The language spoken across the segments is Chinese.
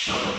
Shut up.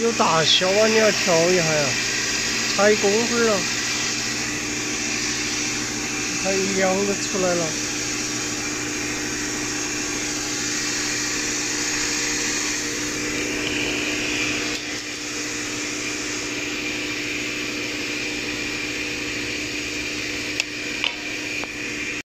有大小啊！你要调一下呀，差一公分了，还一两个出来了。